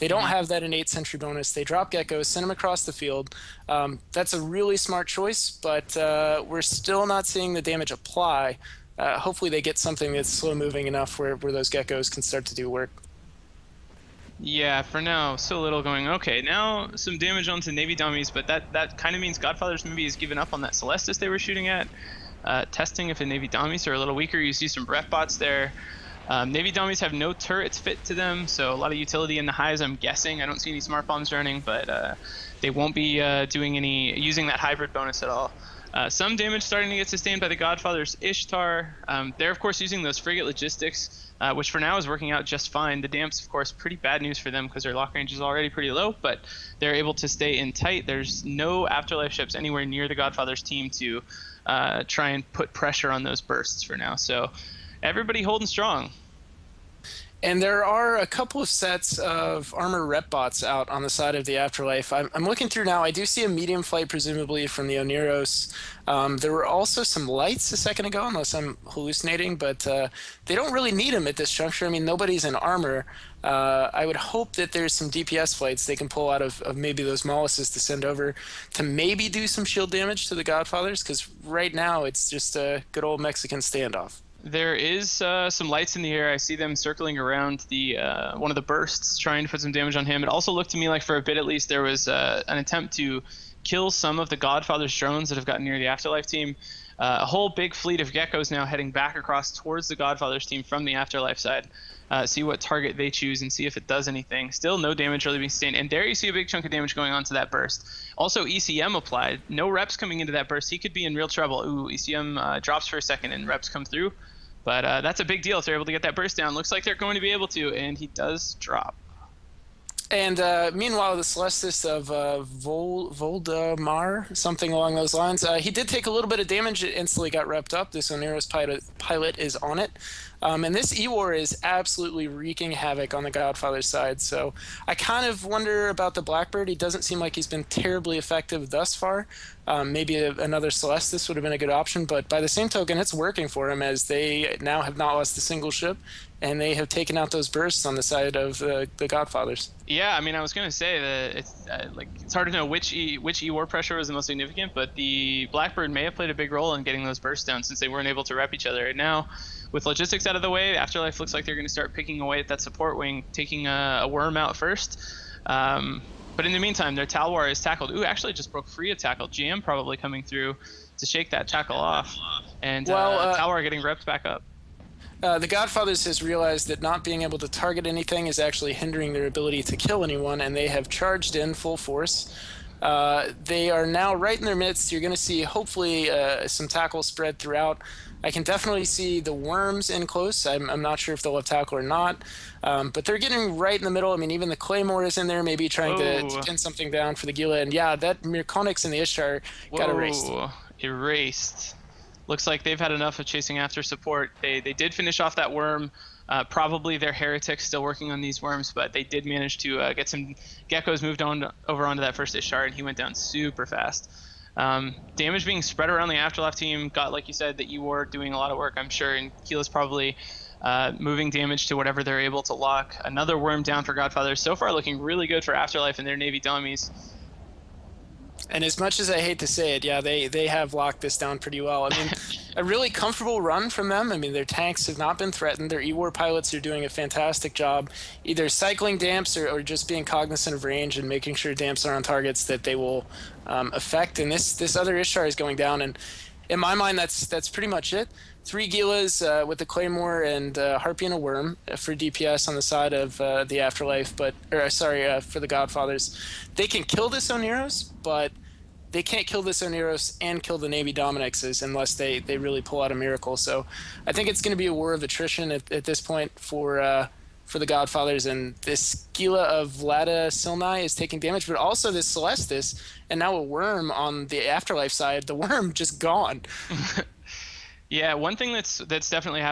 They don't mm-hmm. have that innate sentry bonus. They drop geckos, send them across the field. Um, that's a really smart choice, but uh, we're still not seeing the damage apply. Uh, hopefully, they get something that's slow moving enough where, where those geckos can start to do work. Yeah, for now, so little going. Okay, now some damage onto Navy dummies, but that, that kind of means Godfathers maybe has given up on that Celestis they were shooting at. Uh, testing if the Navy dummies are a little weaker. You see some breath bots there. Um, Navy dummies have no turrets fit to them, so a lot of utility in the highs, I'm guessing. I don't see any smart bombs running, but uh, they won't be uh, doing any using that hybrid bonus at all. Uh, some damage starting to get sustained by the Godfather's Ishtar. Um, they're of course using those frigate logistics uh, which for now is working out just fine. The damps, of course, pretty bad news for them because their lock range is already pretty low, but they're able to stay in tight. There's no afterlife ships anywhere near the Godfather's team to uh, try and put pressure on those bursts for now. So everybody holding strong. And there are a couple of sets of armor rep bots out on the side of the Afterlife. I'm, I'm looking through now. I do see a medium flight, presumably from the Oneiros. Um, there were also some lights a second ago, unless I'm hallucinating, but uh, they don't really need them at this juncture. I mean, nobody's in armor. Uh, I would hope that there's some DPS flights they can pull out of, of maybe those Moluses to send over to maybe do some shield damage to the Godfathers, because right now it's just a good old Mexican standoff. There is uh, some lights in the air. I see them circling around the uh, one of the bursts, trying to put some damage on him. It also looked to me like, for a bit at least, there was uh, an attempt to kill some of the Godfather's drones that have gotten near the Afterlife team. Uh, a whole big fleet of geckos now heading back across towards the Godfather's team from the Afterlife side. Uh, see what target they choose and see if it does anything. Still, no damage really being sustained. And there you see a big chunk of damage going on to that burst. Also, ECM applied. No reps coming into that burst. He could be in real trouble. Ooh, ECM uh, drops for a second and reps come through. But uh, that's a big deal if they're able to get that burst down. Looks like they're going to be able to, and he does drop. And uh, meanwhile, the Celestis of uh, Vol- Voldemar, something along those lines, uh, he did take a little bit of damage. It instantly got repped up. This Oneiros pilot, pilot is on it. Um, and this E-War is absolutely wreaking havoc on the Godfather side. So I kind of wonder about the Blackbird. He doesn't seem like he's been terribly effective thus far. Um, maybe a, another Celestis would have been a good option, but by the same token, it's working for him as they now have not lost a single ship, and they have taken out those bursts on the side of uh, the Godfathers. Yeah, I mean, I was going to say that it's uh, like it's hard to know which e, which E war pressure was the most significant, but the Blackbird may have played a big role in getting those bursts down since they weren't able to rep each other. And now with logistics out of the way, Afterlife looks like they're going to start picking away at that support wing, taking a, a worm out first. Um, but in the meantime, their Talwar is tackled. Ooh, actually just broke free of tackle. GM probably coming through to shake that tackle off. And well, uh, uh, Talwar getting reps back up. Uh, the Godfathers has realized that not being able to target anything is actually hindering their ability to kill anyone, and they have charged in full force. Uh, they are now right in their midst. You're going to see, hopefully, uh, some tackle spread throughout. I can definitely see the worms in close. I'm, I'm not sure if they'll have tackle or not, um, but they're getting right in the middle. I mean, even the Claymore is in there, maybe trying to, to, pin something down for the Gila. And yeah, that Mirkonix and the Ishtar Whoa. got erased. Erased. Looks like they've had enough of chasing after support. They they did finish off that worm. Uh, probably their heretics still working on these worms, but they did manage to uh, get some geckos moved on over onto that first Ishtar, and he went down super fast. Um, damage being spread around the afterlife team got, like you said, that you were doing a lot of work, I'm sure, and Gila's probably uh, moving damage to whatever they're able to lock. Another worm down for Godfather. So far, looking really good for Afterlife and their Navy dummies. And as much as I hate to say it, yeah, they they have locked this down pretty well. I mean, a really comfortable run from them. I mean, their tanks have not been threatened. Their E-War pilots are doing a fantastic job, either cycling damps or, or just being cognizant of range and making sure damps are on targets that they will um, affect. And this this other Ishtar is going down, and in my mind, that's that's pretty much it. Three Gilas uh, with the Claymore and uh, Harpy and a Worm for DPS on the side of uh, the Afterlife, but or sorry uh, for the Godfathers. They can kill this Oneiros, but they can't kill this Oneiros and kill the Navy Dominixes unless they, they really pull out a miracle. So I think it's going to be a war of attrition at, at this point for uh, for the Godfathers. And this Gila of Vlada Silnai is taking damage, but also this Celestis, and now a worm on the Afterlife side. The worm just gone. yeah, one thing that's that's definitely happening